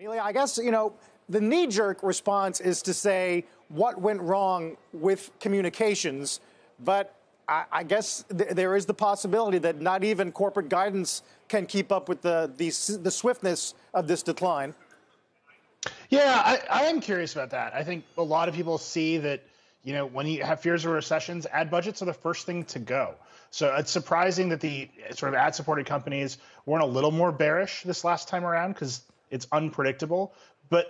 Amelia, I guess, you know, the knee jerk response is to say what went wrong with communications, but I, I guess th- there is the possibility that not even corporate guidance can keep up with the, the, the swiftness of this decline. Yeah, I, I am curious about that. I think a lot of people see that, you know, when you have fears of recessions, ad budgets are the first thing to go. So it's surprising that the sort of ad supported companies weren't a little more bearish this last time around because it's unpredictable. But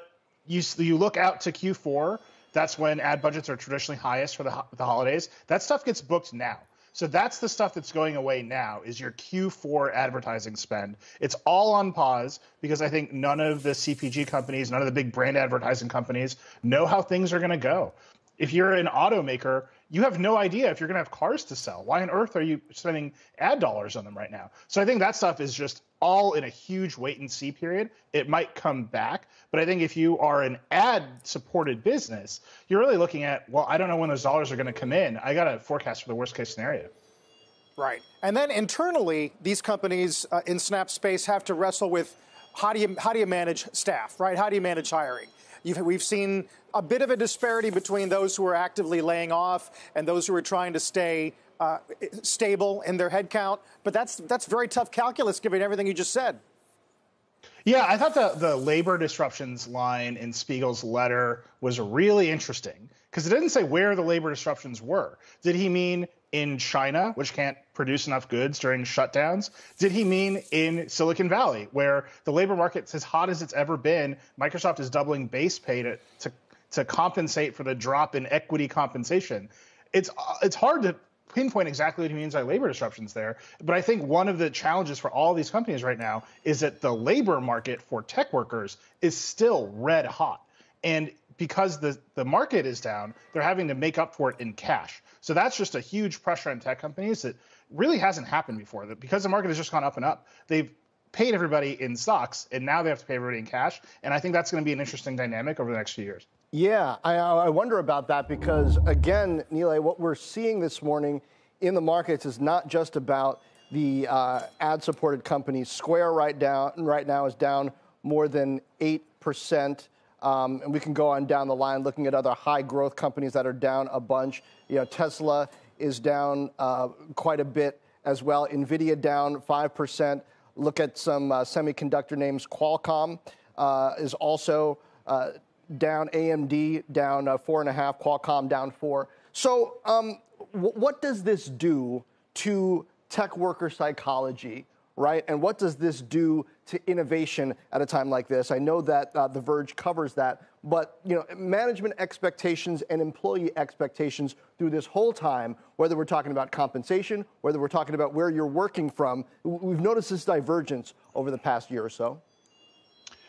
you you look out to Q4, that's when ad budgets are traditionally highest for the, the holidays. That stuff gets booked now. So that's the stuff that's going away now is your Q4 advertising spend. It's all on pause because I think none of the CPG companies, none of the big brand advertising companies know how things are going to go. If you're an automaker, you have no idea if you're going to have cars to sell. Why on earth are you spending ad dollars on them right now? So I think that stuff is just all in a huge wait and see period. It might come back, but I think if you are an ad supported business, you're really looking at, well, I don't know when those dollars are going to come in. I got to forecast for the worst case scenario. Right. And then internally, these companies uh, in Snap Space have to wrestle with how do you how do you manage staff, right? How do you manage hiring? You've, we've seen a bit of a disparity between those who are actively laying off and those who are trying to stay uh, stable in their headcount. But that's that's very tough calculus given everything you just said. Yeah, I thought the, the labor disruptions line in Spiegel's letter was really interesting because it didn't say where the labor disruptions were. Did he mean in China, which can't produce enough goods during shutdowns? Did he mean in Silicon Valley, where the labor market's as hot as it's ever been? Microsoft is doubling base pay to, to, to compensate for the drop in equity compensation. It's, it's hard to pinpoint exactly what he means by labor disruptions there. But I think one of the challenges for all these companies right now is that the labor market for tech workers is still red hot. And because the, the market is down, they're having to make up for it in cash. So that's just a huge pressure on tech companies that really hasn't happened before. That because the market has just gone up and up, they've paid everybody in stocks, and now they have to pay everybody in cash. And I think that's going to be an interesting dynamic over the next few years. Yeah, I, I wonder about that because, again, Nilay, what we're seeing this morning in the markets is not just about the uh, ad supported companies. Square right, down, right now is down more than 8%. Um, and we can go on down the line looking at other high growth companies that are down a bunch. You know, Tesla is down uh, quite a bit as well. Nvidia down 5%. Look at some uh, semiconductor names. Qualcomm uh, is also uh, down. AMD down uh, four and a half. Qualcomm down four. So, um, w- what does this do to tech worker psychology? Right? And what does this do to innovation at a time like this? I know that uh, The Verge covers that, but you know, management expectations and employee expectations through this whole time, whether we're talking about compensation, whether we're talking about where you're working from, we've noticed this divergence over the past year or so.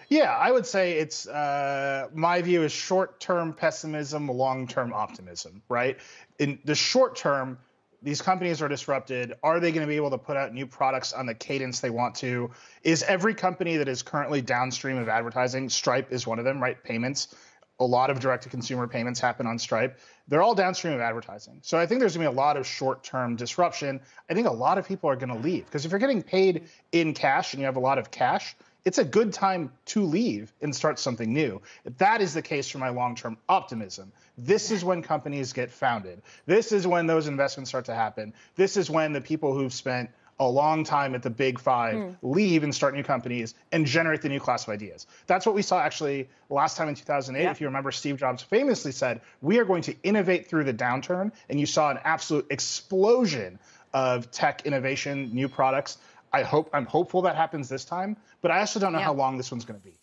Yeah, I would say it's uh, my view is short-term pessimism, long-term optimism. Right? In the short term, these companies are disrupted. Are they going to be able to put out new products on the cadence they want to? Is every company that is currently downstream of advertising, Stripe is one of them, right? Payments. A lot of direct to consumer payments happen on Stripe. They're all downstream of advertising. So I think there's going to be a lot of short term disruption. I think a lot of people are going to leave because if you're getting paid in cash and you have a lot of cash, it's a good time to leave and start something new. That is the case for my long term optimism. This is when companies get founded. This is when those investments start to happen. This is when the people who've spent a long time at the big five mm. leave and start new companies and generate the new class of ideas. That's what we saw actually last time in 2008. Yeah. If you remember, Steve Jobs famously said, We are going to innovate through the downturn. And you saw an absolute explosion of tech innovation, new products. I hope I'm hopeful that happens this time, but I also don't know yeah. how long this one's going to be.